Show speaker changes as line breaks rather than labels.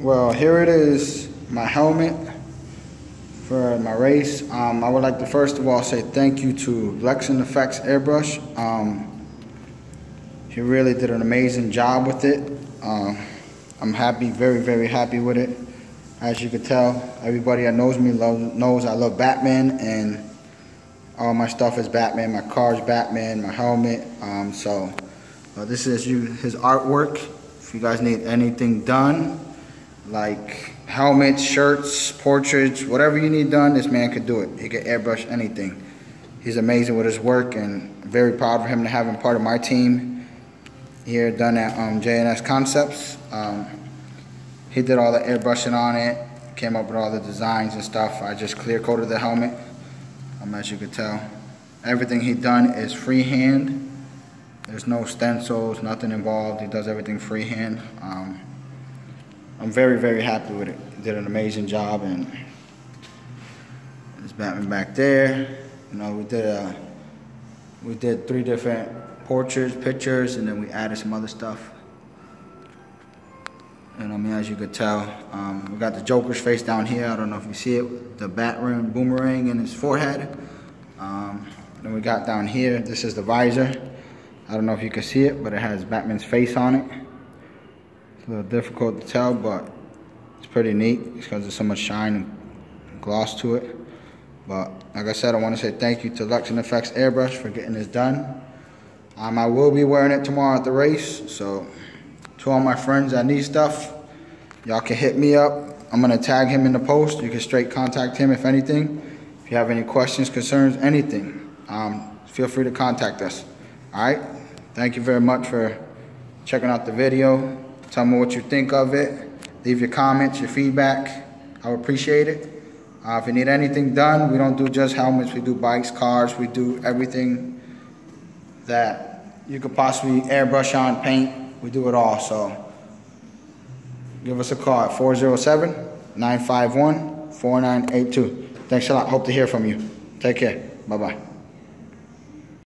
Well, here it is, my helmet for my race. Um, I would like to first of all say thank you to Lexan Effects Airbrush. Um, he really did an amazing job with it. Um, I'm happy, very, very happy with it. As you can tell, everybody that knows me knows I love Batman and all my stuff is Batman. My car's Batman, my helmet. Um, so uh, this is his artwork. If you guys need anything done, like helmets, shirts, portraits, whatever you need done, this man could do it. He could airbrush anything. He's amazing with his work and very proud of him to have him part of my team here done at um, J&S Concepts. Um, he did all the airbrushing on it, came up with all the designs and stuff. I just clear coated the helmet, um, as you could tell. Everything he done is freehand. There's no stencils, nothing involved. He does everything freehand. Um, I'm very, very happy with it. Did an amazing job, and there's Batman back there. You know, we did a, we did three different portraits, pictures, and then we added some other stuff. And I mean, as you could tell, um, we got the Joker's face down here. I don't know if you see it, the batarang boomerang in his forehead. Um, then we got down here, this is the visor. I don't know if you can see it, but it has Batman's face on it a little difficult to tell, but it's pretty neat because there's so much shine and gloss to it. But like I said, I want to say thank you to Lexan Effects Airbrush for getting this done. Um, I will be wearing it tomorrow at the race, so to all my friends that need stuff, y'all can hit me up. I'm going to tag him in the post. You can straight contact him if anything. If you have any questions, concerns, anything, um, feel free to contact us. All right? Thank you very much for checking out the video. Tell me what you think of it. Leave your comments, your feedback. I would appreciate it. Uh, if you need anything done, we don't do just helmets. We do bikes, cars. We do everything that you could possibly airbrush on, paint. We do it all. So give us a call at 407-951-4982. Thanks a lot. Hope to hear from you. Take care. Bye-bye.